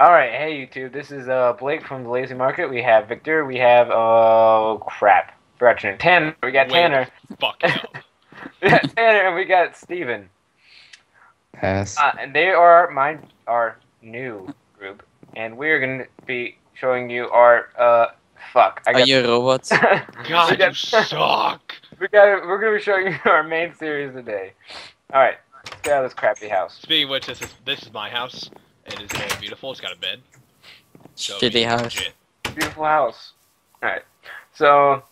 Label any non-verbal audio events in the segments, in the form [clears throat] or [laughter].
All right, hey YouTube, this is uh Blake from the Lazy Market. We have Victor. We have oh crap, forgot your name. Tanner. We got Wait. Tanner. Fuck. [laughs] We got Tanner, and we got Steven. Pass. Uh, and they are my our new group, and we're gonna be showing you our uh fuck. I Are got you robots? [laughs] we God, you got suck. [laughs] we got we're gonna be showing you our main series today. All right, let's get out of this crappy house. Speaking of which, this is this is my house. It is very beautiful. It's got a bed. So Shitty house. legit. Beautiful house. All right, so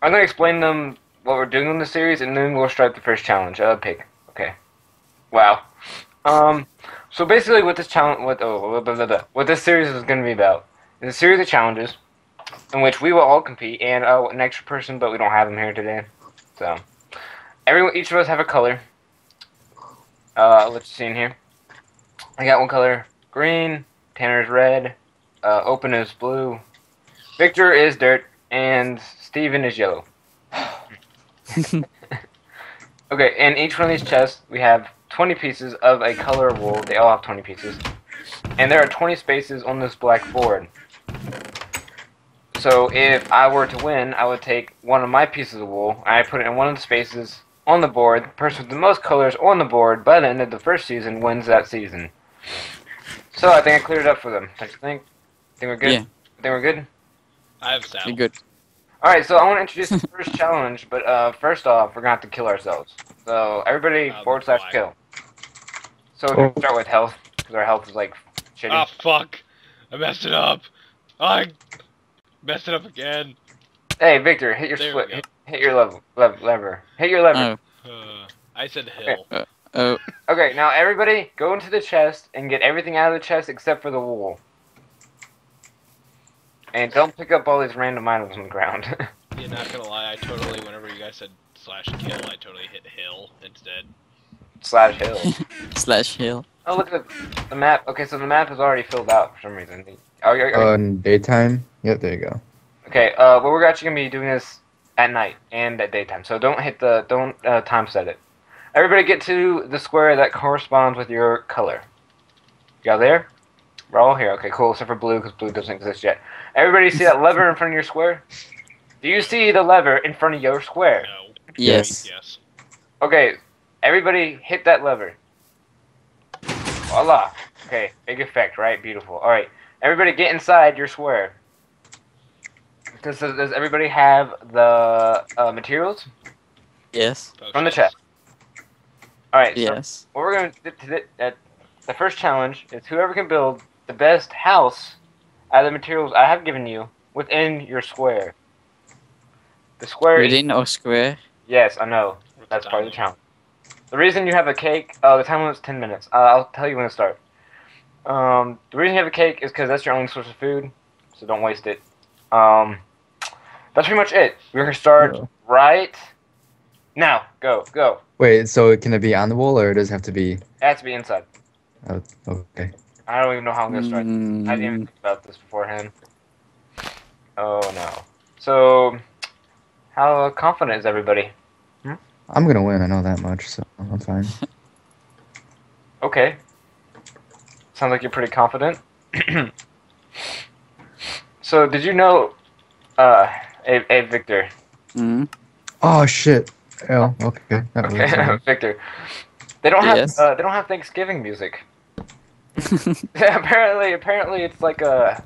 I'm gonna explain them what we're doing in the series, and then we'll start the first challenge. Uh, pick. Okay. Wow. Um. So basically, what this challenge, what oh, blah, blah, blah, blah, what this series is gonna be about is a series of challenges in which we will all compete, and uh, an extra person, but we don't have them here today. So, everyone, each of us have a color. Uh, let's see in here. I got one color, green. Tanner's red. Uh, Open is blue. Victor is dirt, and Steven is yellow. [laughs] okay, in each one of these chests, we have 20 pieces of a color of wool. They all have 20 pieces. And there are 20 spaces on this black board. So if I were to win, I would take one of my pieces of wool, and I put it in one of the spaces on the board. The person with the most colors on the board by the end of the first season wins that season. So I think I cleared it up for them. Don't you think? Think we're good? Yeah. Think we're good? I have sound. You're good. Alright, so I want to introduce the [laughs] first challenge, but uh, first off, we're going to have to kill ourselves. So everybody Um, forward slash why? kill. So we're going to start with health, because our health is like shitty. Ah, fuck. I messed it up. I messed it up again. Hey, Victor, hit your There we split. go. Hit, hit your level, lev- lever. Hit your lever. Oh, Uh, I said hill. Oh, Okay, now everybody go into the chest and get everything out of the chest except for the wool. And don't pick up all these random items on the ground. [laughs] Yeah, not gonna lie, I totally, whenever you guys said slash kill, I totally hit hill instead. Slash hill. [laughs] slash hill. Oh, look at the, the map. Okay, so the map is already filled out for some reason. Are you, are you- Uh, in daytime. Yep, there you go. okay, uh, well, we're actually gonna be doing this at night and at daytime, so don't hit the don't uh, time set it. Everybody get to the square that corresponds with your color. Y'all there? We're all here. Okay, cool. Except for blue, because blue doesn't exist yet. Everybody see that lever in front of your square? Do you see the lever in front of your square? No. Yes. Yes. Okay, everybody hit that lever. Voila. Okay, big effect, right? Beautiful. All right, everybody get inside your square. Does, does does everybody have the uh, materials? Yes. From the chat. All right. So Yes. what we're going to do, uh, the first challenge is whoever can build the best house out of the materials I have given you within your square. The square is Within our square. Yes, I know. That's part of the challenge. The reason you have a cake, uh, the time limit's 10 minutes. Uh, I'll tell you when to start. Um, the reason you have a cake is because that's your only source of food, so don't waste it. Um, that's pretty much it. We're going to start Yeah. right now. Go, go. Wait, so can it be on the wall or does it have to be? It has to be inside. Oh, okay. I don't even know how I'm going to start. I didn't even Mm, think about this beforehand. Oh, no. So, how confident is everybody? I'm gonna win. I know that much, so I'm fine. [laughs] Okay. Sounds like you're pretty confident. [clears throat] so, did you know, uh, hey, hey Victor, mm, Oh shit. Oh, [laughs] okay. Okay, [laughs] uh, Victor, they don't have Yes? uh, they don't have Thanksgiving music. [laughs] apparently, apparently, it's like a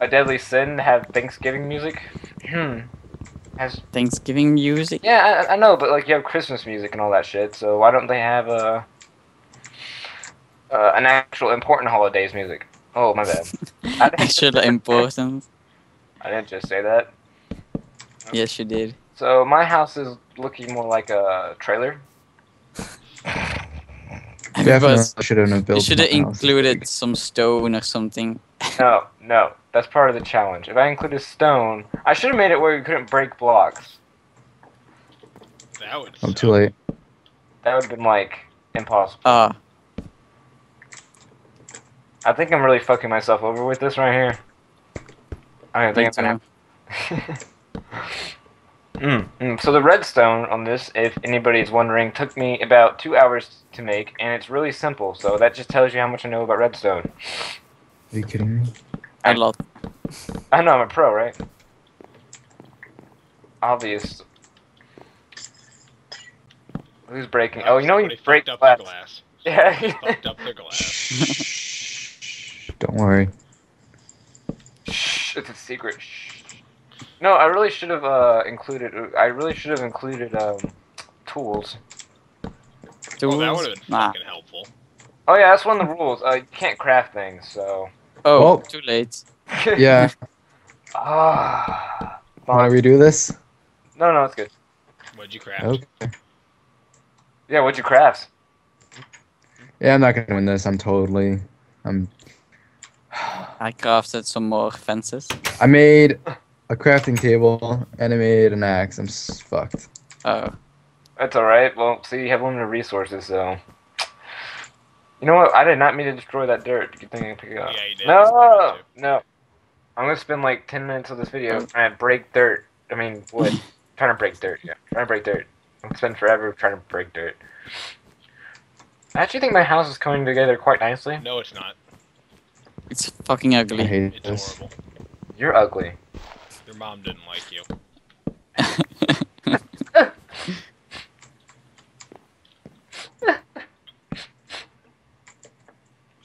a deadly sin to have Thanksgiving music. Hmm. Has Thanksgiving music. yeah, I, I know, but like you have Christmas music and all that shit. So why don't they have a uh, an actual important holidays music? Oh my bad. I important. I didn't just say that. Yes, you did. So my house is looking more like a trailer. [laughs] definitely Because should have built. you should have my house. included some stone or something. No, no, that's part of the challenge. If I included stone, I should have made it where you couldn't break blocks. That would. I'm suck. too late. That would have been like impossible. Ah, I think I'm really fucking myself over with this right here. I don't think I'm gonna. too. [laughs] Mm, mm. So the redstone on this, if anybody is wondering, took me about two hours to make, and it's really simple. So that just tells you how much I know about redstone. Are you kidding me? A lot. I know I'm a pro, right? Obvious. Who's breaking? Oh, you know you Somebody break fucked up glass. their glass. [laughs] Yeah. fucked up their glass. [laughs] Don't worry. Shh, it's a secret. Shh. No, I really should have uh, included. I really should have included um, tools. Well, that would have been Nah. fucking helpful. Oh yeah, that's one of the rules. Uh, you can't craft things, so. Oh, Well- too late. [laughs] Yeah. Ah. Want to redo this? No, no, it's good. What'd you craft? Okay. Yeah, what'd you craft? Yeah, I'm not gonna win this. I'm totally. I'm. I crafted some more fences. I made a crafting table and I made an axe. I'm s- fucked. Oh, That's alright. Well, see, you have limited resources, so. You know what? I did not mean to destroy that dirt. Good thing I pick it up. Yeah, you did. No, no. I'm gonna spend like 10 minutes of this video oh. trying to break dirt. I mean, wood. [laughs] trying to break dirt, yeah. Trying to break dirt. I'm gonna spend forever trying to break dirt. I actually think my house is coming together quite nicely. No, it's not. it's fucking I ugly. hate It's this. horrible. You're ugly. Your mom didn't like you.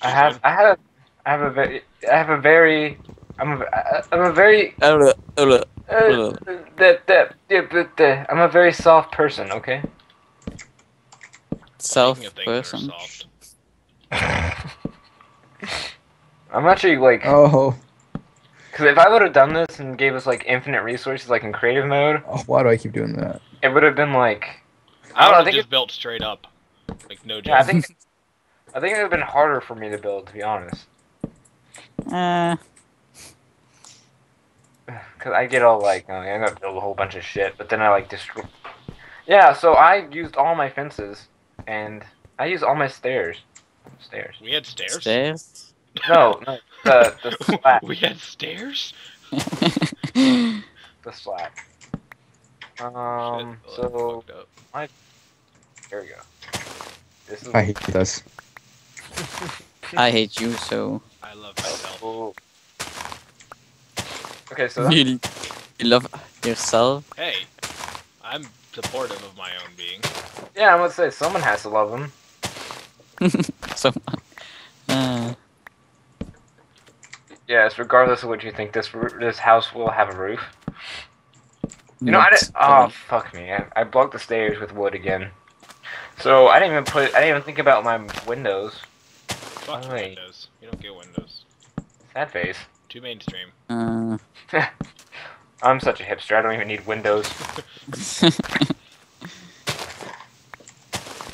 I have, I have, I have a very, I have a very, I'm a, I'm a very, Uh, uh, that, that, yeah, but, uh, I'm a very soft person. Okay. Self Speaking of things that are person. [laughs] I'm actually like, Oh, because if I would have done this and gave us like infinite resources, like in creative mode, oh, why do I keep doing that? it would have been like, I I don't know. I would have think just it, built straight up. Like, no joke. yeah, I think, I think it would have been harder for me to build, to be honest. Uh, Cause I get all like, oh, yeah, I'm gonna build a whole bunch of shit, but then I like destroy. Yeah, so I used all my fences, and I used all my stairs. Stairs. we had stairs? stairs. No, no, the the [laughs] slab, we had stairs? [laughs] the slab. Um, Shit, so fucked up. there we go. This is I hate this. [laughs] I hate you so. I love myself. Oh. Okay, so that- You, you love yourself. Hey, I'm supportive of my own being. yeah, I'm gonna say someone has to love him. so, uh, Yes, regardless of what you think, this this house will have a roof. You know, I didn't. Oh, fuck me! I, I blocked the stairs with wood again. So I didn't even put. I didn't even think about my windows. Fuck Wait. windows. You don't get windows. Sad face. Too mainstream. uh, [laughs] I'm such a hipster. I don't even need windows. [laughs]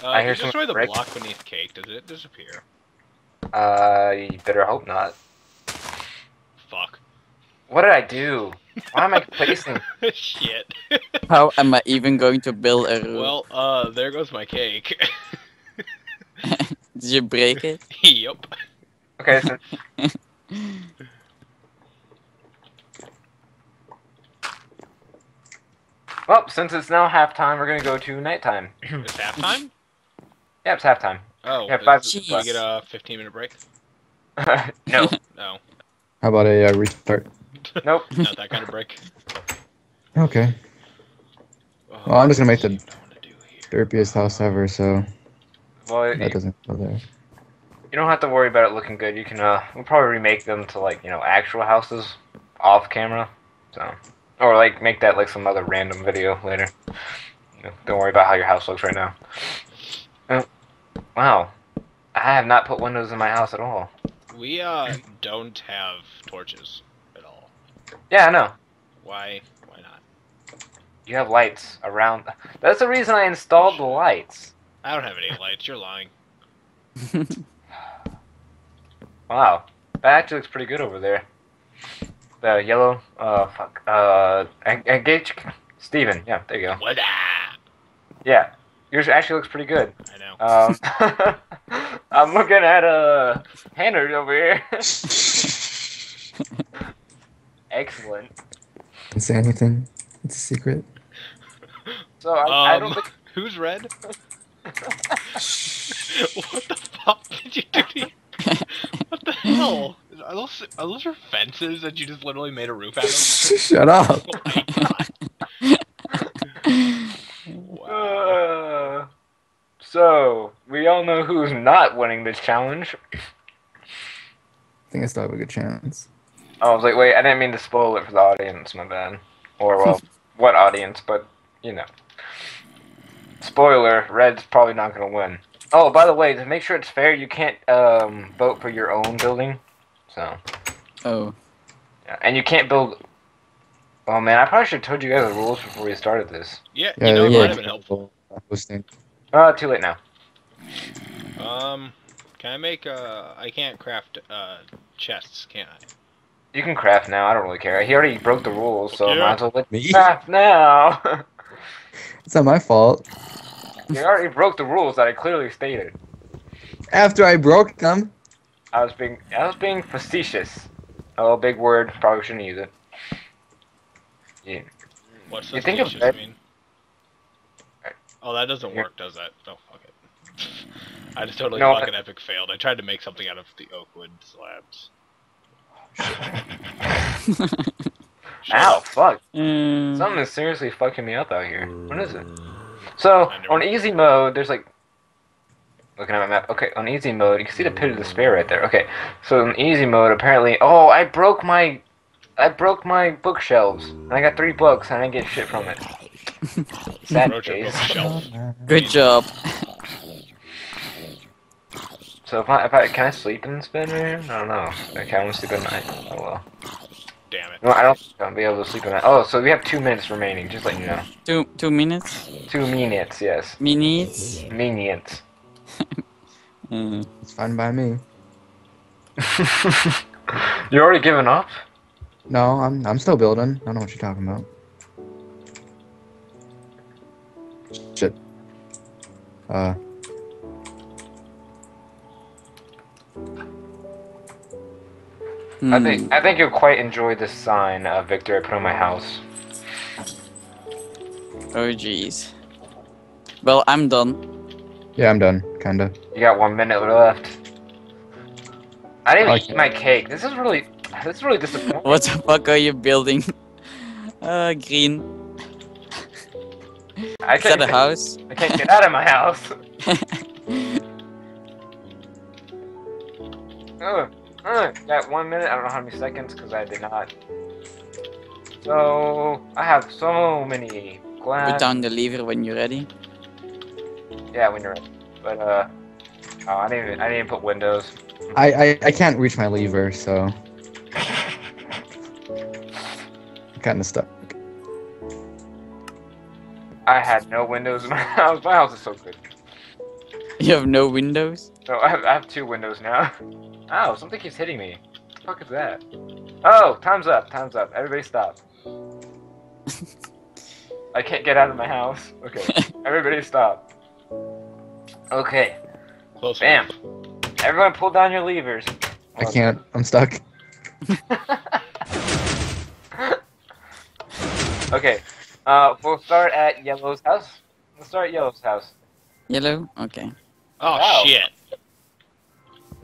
Uh, I hear you destroy the break- block beneath cake, does it disappear? Uh, you better hope not. Fuck. What did I do? Why am I [laughs] placing? Shit. how am I even going to build a roof? well, uh, there goes my cake. [laughs] Did you break it? [laughs] yup. Okay, so well, since it's now halftime, we're gonna go to nighttime. It's halftime? [clears throat] Yeah, it's halftime. Oh, Yeah, five- is- do we get a 15 minute break? no, No, How about a uh, restart? [laughs] nope. not that kind of break. Okay. Oh, Well, I'm just gonna make the what do I wanna do here? Derpiest house ever, so Well, that doesn't go there. You don't have to worry about it looking good. You can uh we'll probably remake them to like, you know, actual houses off camera. So or like make that like some other random video later. You know, don't worry about how your house looks right now. Oh, wow. I have not put windows in my house at all. We, uh, don't have torches at all. Yeah, I know. Why? Why not? You have lights around. That's the reason I installed the lights. I don't have any lights. You're lying. [laughs] Wow. That actually looks pretty good over there. The yellow, uh, fuck, uh, en- engage, Steven. Yeah, there you go. What? Ah! Yeah, yours actually looks pretty good. I know. Um, [laughs] I'm looking at uh Hannard over here. [laughs] Excellent. Didn't say anything. It's a secret. So I, I don't Um, think [laughs] Who's red? [laughs] [laughs] what the fuck did you do to What the hell? Are those, are those your fences that you just literally made a roof out of? Shut up. Oh. Wow. Uh, so we all know who's not winning this challenge. I think I still have a good chance. Oh, I was like, wait, I didn't mean to spoil it for the audience. My bad. Or well, [laughs] what audience? But you know. Spoiler: Red's probably not gonna win. Oh, by the way, to make sure it's fair, you can't um, vote for your own building. So, Oh. yeah. and you can't build. Oh man, I probably should have told you guys the rules before we started this. Yeah, Yeah, you know, it yeah. might have been helpful. Hosting. Uh, too late now. Um, can I make, uh, I can't craft, uh, chests, can I? You can craft now. I don't really care. He already broke the rules, so Yeah. might as well let Me? craft now. [laughs] It's not my fault. he already broke the rules that I clearly stated. After I broke them. I was being I was being facetious. Oh, big word. Probably shouldn't use it. Yeah. What's You think of that- mean? Oh, that doesn't Here. work, does that? Oh, fuck it. [laughs] I just totally No, fucking epic failed. I tried to make something out of the oak wood slabs. Shut [laughs] Ow, fuck. Mm. Something is seriously fucking me up out here. What is it? So, on easy mode, there's like. Looking at my map. Okay, on easy mode, you can see the pit of despair right there. Okay, so in easy mode, apparently. Oh, I broke my. I broke my bookshelves. And I got three books, and I didn't get shit from it. [laughs] Sad days. Good job. [laughs] So if I, if I can I sleep in this bed right here? I don't know. Okay, I want to sleep at night. Oh well. Damn it. No, I don't think I'll be able to sleep at night. Oh, so we have two minutes remaining. Just let you know. Two two minutes. Two minutes, yes. Minutes. Minutes. [laughs] Mm. It's fine by me. [laughs] You're already giving up? No, I'm I'm still building. I don't know what you're talking about. Shit. Uh, Hmm. I think I think you'll quite enjoy this sign, uh, Victor. I put on my house. Oh jeez. Well, I'm done. yeah, I'm done. Kinda. You got one minute left. I didn't Okay. eat my cake. This is really, this is really disappointing. What the fuck are you building? [laughs] Uh, green. I Is that can't, a house? I can't get out of my house. [laughs] Ugh, ugh, got one minute. I don't know how many seconds because I did not. So I have so many glass. Put down the lever when you're ready. Yeah, when you're ready. But uh, oh, I didn't. Even, I didn't even put windows. I, I I can't reach my lever, so I'm kind of stuck. I had no windows in my [laughs] house. My house is so good. [laughs] You have no windows? No, I have, I have two windows now. [laughs] Ow, something keeps hitting me. What the fuck is that? Oh, time's up. Time's up. Everybody stop. [laughs] I can't get out of my house. Okay. Everybody stop. Okay. Close Bam. enough. Everyone pull down your levers. I can't. I'm stuck. Okay. Uh, we'll start at Yellow's house. We'll start at Yellow's house. Yellow? Okay. Oh, Wow. shit.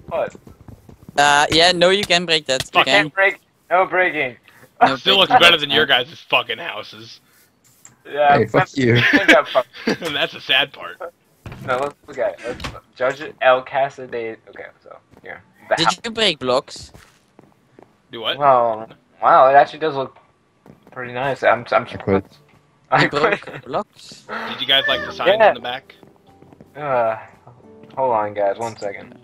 What? Uh, yeah, no, you can break that. You You can. can't break. No breaking. No Still looks better than your guys' fucking houses. Yeah. Hey, fuck you. I got fucked. That's the sad part. No, let's look at it. Let's judge it. El Casadade. Okay, so here. The Did you break blocks? Do what? Wow, wow, it actually does look pretty nice. I'm, I'm I quit. [laughs] I You quit. broke blocks? Did you guys like the signs Yeah. in the back? Uh, hold on, guys, one second.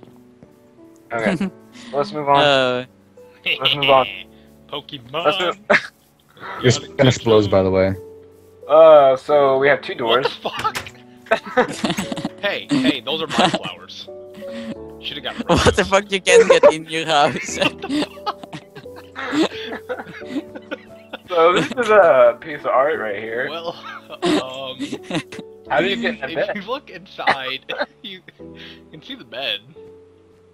Okay, [laughs] let's move on. Uh, Let's move on. [laughs] Pokemon. Let's move. [laughs] This finished blows, by the way. Uh, so we have two What doors. the fuck? hey, hey, those are my flowers. Should have got what the fuck you can't get in your house? so this is a piece of art right here. Well, um, How do you get in the if you look inside, [laughs] you can see the bed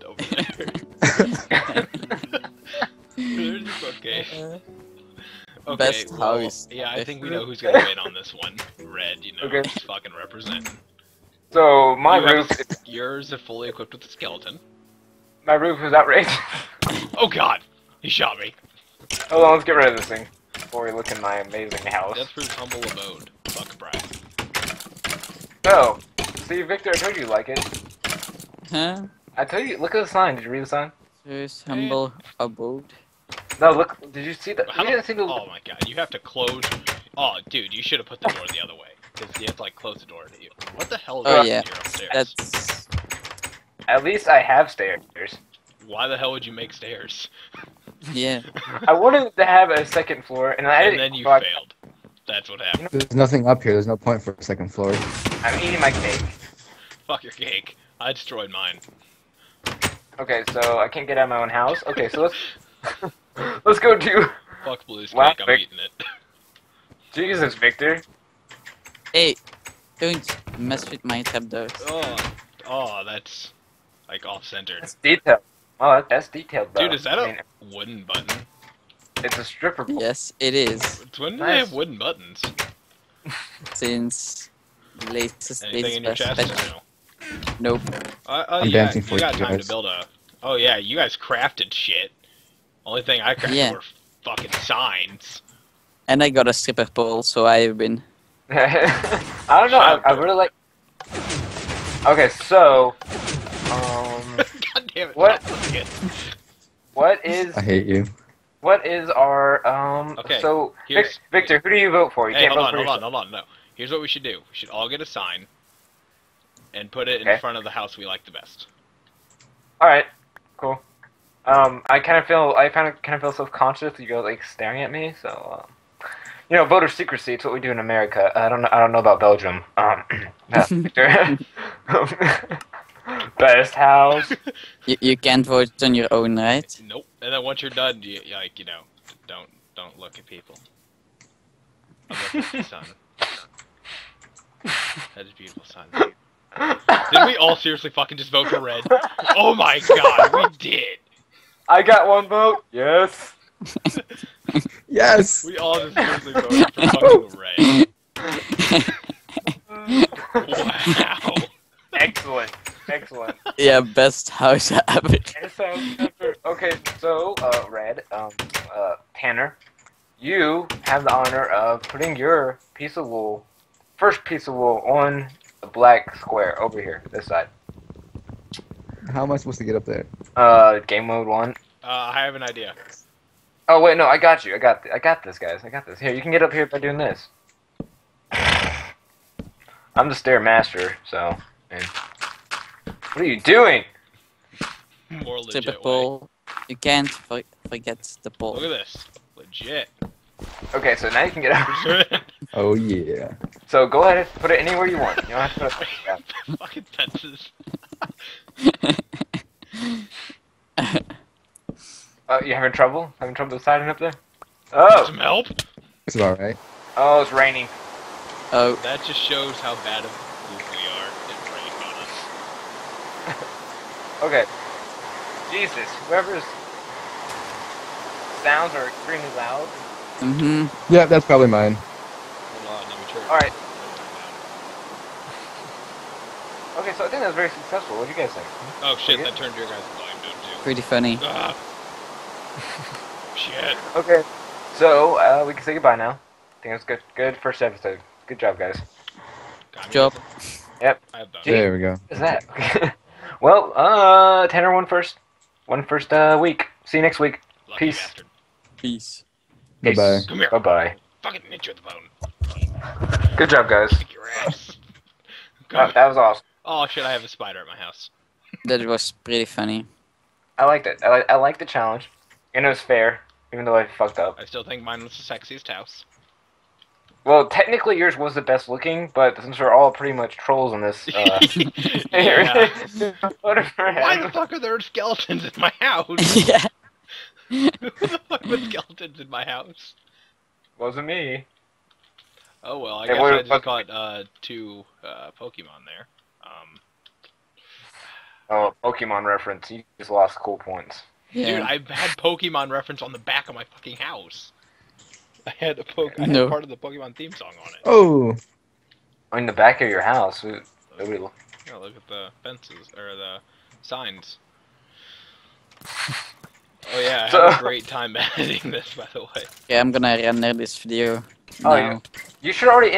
over there. [laughs] There's the bookcase. Uh-uh. Okay, Best well, house Yeah, I think we know who's gonna [laughs] win on this one. red, you know, Okay. just fucking represent. So my You have- roof, Yours are fully equipped with a skeleton. my roof is outrageous. Oh god! He shot me. Hold on, let's get rid of this thing before we look in my amazing house. Death proves humble abode. Fuck Brad. So, see, Victor, I told you you like it. Huh? I told you, look at the sign. Did you read the sign? There's humble abode. No, look. Did you see the? How You didn't see the. Oh my god, you have to close. Oh, dude, you should have put the door the other way. Because you have to, like, close the door to you. What the hell is Oh, that yeah. upstairs? That's At least I have stairs. Why the hell would you make stairs? yeah. [laughs] I wanted to have a second floor, and I And didn't. And then you fuck, failed. That's what happened. There's nothing up here. There's no point for a second floor. I'm eating my cake. Fuck your cake. I destroyed mine. Okay, so I can't get out of my own house. Okay, so let's [laughs] let's go to Fuck Blue's Wow, cake, I'm Vic- eating it. Jesus, Victor. Hey, don't mess with my trapdoors. Oh, oh, that's like off center. That's detailed. Oh, that's detailed, though. Dude, is that I a mean, wooden button? It's a stripper pole. Yes, it is. When do Nice. they have wooden buttons? [laughs] Since latest Anything latest in your chest? patch. Nope. Uh, uh, I'm you got, dancing for you got time guys. to build a. Oh yeah, you guys crafted shit. Only thing I crafted Yeah. were fucking signs. And I got a stripper pole, so I win. [laughs] I don't know. I, I really like. Okay, so, um, [laughs] God damn it! What? what is I hate you. What is our um? Okay, So, Vic- here's- Victor, who do you vote for? You Hey, can't hold vote on, for hold on, yourself. hold on. No, here's what we should do. We should all get a sign and put it in front of the house we like the best. All right, cool. Um, I kind of feel I kind of kind of feel self conscious. You go like staring at me, so. Um, you know, voter secrecy. It's what we do in America. I don't know. I don't know about Belgium. Um, [clears throat] [laughs] Victor. [laughs] Best house. [laughs] You, you can't vote on your own, right? Nope. And then once you're done, you you, like you know, don't don't look at people. I'm looking at the sun. [laughs] That is beautiful sun. Did we all seriously fucking just vote for red? Oh my god, we did. I got one vote. Yes. Yes. We all just seriously voted for fucking red. [laughs] Wow. Excellent. Excellent. yeah, best house [laughs] ever. So, okay, so uh, Red, um, uh, Tanner, you have the honor of putting your piece of wool, first piece of wool, on the black square over here, this side. How am I supposed to get up there? Uh, game mode one. Uh, I have an idea. Oh wait, no, I got you. I got, th- I got this, guys. I got this. Here, you can get up here by doing this. [sighs] I'm the stair master, so. And what are you doing? More legit Stripper way. You can't forget the ball. Look at this. Legit. Okay, so now you can get up. [laughs] Oh yeah. so go ahead and put it anywhere you want. You don't have to put it. Yeah. [laughs] fucking fences. Uh, [laughs] you having trouble? Having trouble deciding up there? Oh, Some help? It's about right. oh, it's raining. oh, That just shows how bad of a group we are. It rained on us. Okay. Jesus, whoever's sounds are extremely loud. mm-hmm. Yeah, that's probably mine. Hold on, let me turn. All right. Okay, so I think that was very successful. What do you guys think? Oh shit, Okay. that turned your guys' volume down too. Pretty funny. Ah. [laughs] Shit. Okay. So uh, we can say goodbye now. I think it was good. Good first episode. Good job, guys. Got me. Job. Yep. I have both. There we go. What is that? [laughs] well, uh, Tanner won first. One first uh, week. See you next week. Lucky Peace. bastard. Peace. Bye bye. Come here. Bye bye. Fucking hit you with the bone. Good job, guys. Kick your ass. [laughs] Come Uh, that was awesome. Oh shit, I have a spider at my house. That was pretty funny. I liked it. I, li- I liked the challenge, and it was fair, even though I fucked up. I still think mine was the sexiest house. Well, technically yours was the best looking, but since we're all pretty much trolls in this, uh, [laughs] [laughs] yeah. Why the fuck are there skeletons in my house? [laughs] yeah. Who the fuck put skeletons in my house? Wasn't me. Oh well, I Yeah, guess I just what- caught uh, two uh, Pokemon there. Um, Oh, Pokemon reference. You just lost cool points. Dude, Yeah. I had Pokemon reference on the back of my fucking house. I had a poke. I had No. part of the Pokemon theme song on it. Oh, in the back of your house. We- Nobody look. Yeah, look at the fences or the signs. Oh yeah, I So- had a great time [laughs] editing this, by the way. Yeah, I'm gonna render this video Oh, now. yeah. You should already